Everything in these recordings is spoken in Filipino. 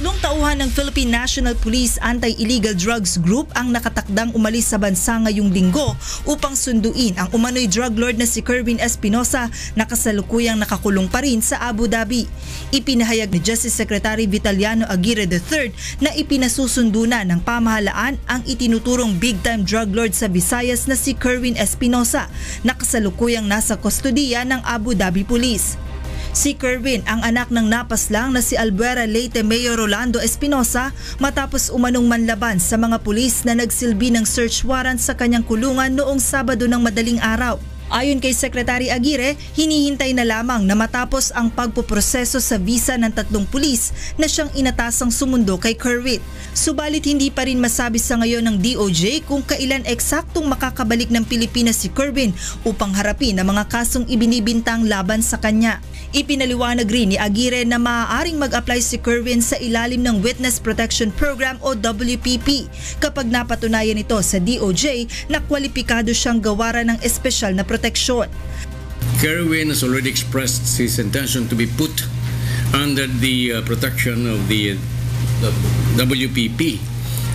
Tatlong tauhan ng Philippine National Police Anti-Illegal Drugs Group ang nakatakdang umalis sa bansa ngayong linggo upang sunduin ang umano'y drug lord na si Kerwin Espinosa na kasalukuyang nakakulong pa rin sa Abu Dhabi. Ipinahayag ni Justice Secretary Vitaliano Aguirre III na ipinasusundo na ng pamahalaan ang itinuturong big-time drug lord sa Visayas na si Kerwin Espinosa na kasalukuyang nasa kustodiya ng Abu Dhabi Police. Si Kerwin ang anak ng napaslang na si Albuera Leyte Mayor Rolando Espinosa matapos umanong manlaban sa mga pulis na nagsilbi ng search warrant sa kanyang kulungan noong Sabado ng madaling araw. Ayon kay Secretary Aguirre, hinihintay na lamang na matapos ang pagpuproseso sa visa ng tatlong pulis na siyang inatasang sumundo kay Kerwin. Subalit hindi pa rin masabi sa ngayon ng DOJ kung kailan eksaktong makakabalik ng Pilipinas si Kerwin upang harapin ang mga kasong ibinibintang laban sa kanya. Ipinaliwanag rin ni Aguirre na maaaring mag-apply si Kerwin sa ilalim ng Witness Protection Program o WPP kapag napatunayan ito sa DOJ na kwalipikado siyang gawaran ng espesyal na proteksyon. Kerwin has already expressed his intention to be put under the uh, protection of the, the WPP.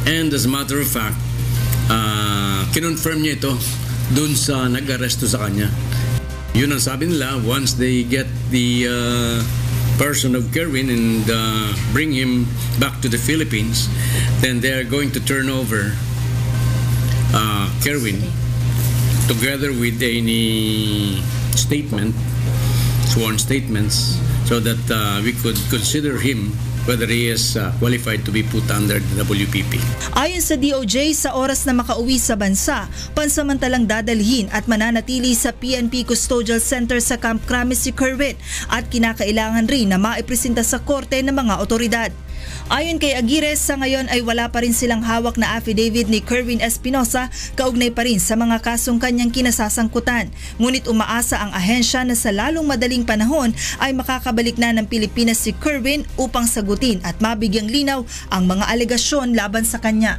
And as a matter of fact, uh, kinonfirm niya ito dun sa nag-aresto sa kanya. Yun ang sabi nila, once they get the uh, person of Kerwin and uh, bring him back to the Philippines, then they are going to turn over uh, Kerwin together with any statement, sworn statements, so that uh, we could consider him whether he is uh, qualified to be put under the WPP. Ayon sa DOJ, sa oras na makauwi sa bansa, pansamantalang dadalhin at mananatili sa PNP Custodial Center sa Camp Kramis si Kerwin at kinakailangan rin na maipresenta sa korte ng mga otoridad. Ayon kay Aguirre, sa ngayon ay wala pa rin silang hawak na affidavit ni Kerwin Espinosa kaugnay pa rin sa mga kasong kanyang kinasasangkutan. Ngunit umaasa ang ahensya na sa lalong madaling panahon ay makakabalik na ng Pilipinas si Kerwin upang sagutin at mabigyang linaw ang mga alegasyon laban sa kanya.